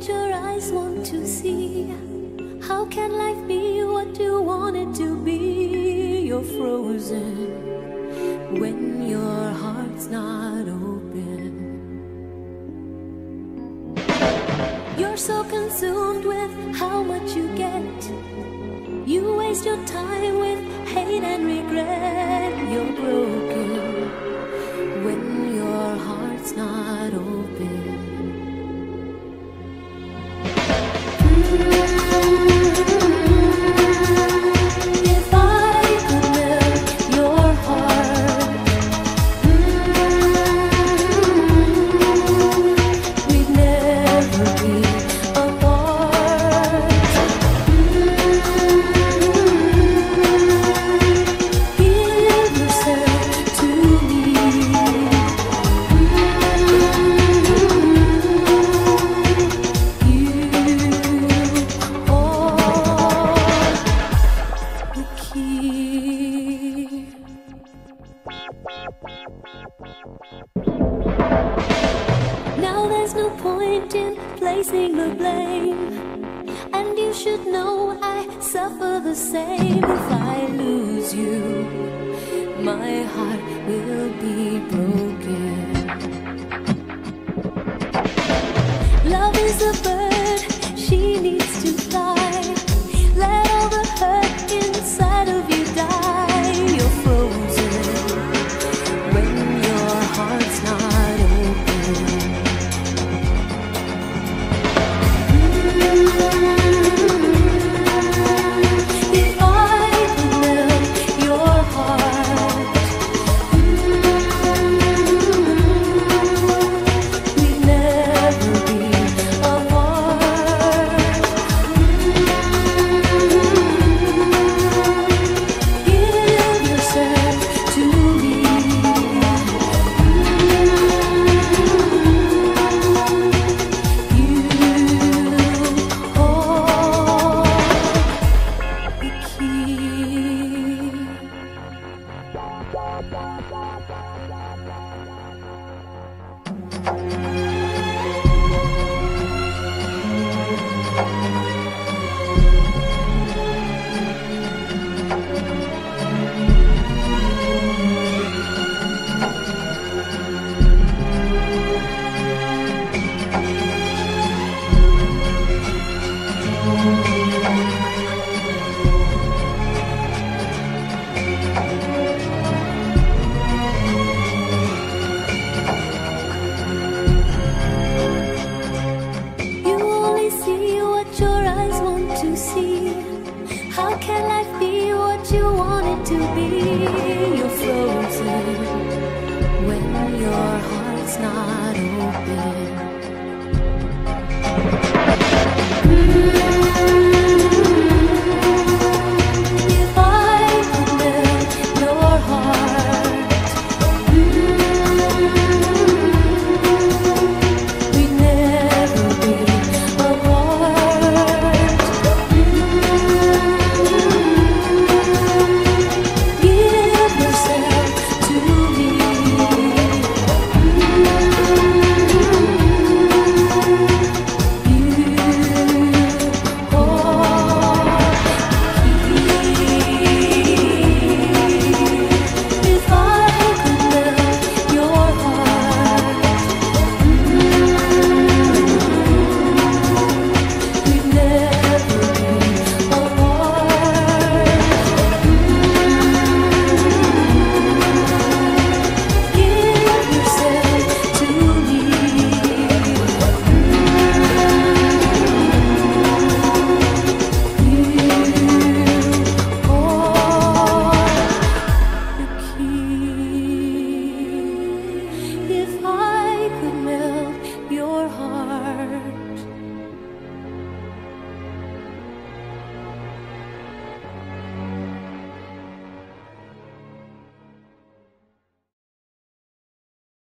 what your eyes want to see. How can life be what you want it to be? You're frozen when your heart's not open. You're so consumed with how much you get. You waste your time with hate and regret. You're broken when your heart's not open. The key. Now there's no point in placing the blame. And you should know I suffer the same if I lose you. My heart will not open. Mm -hmm.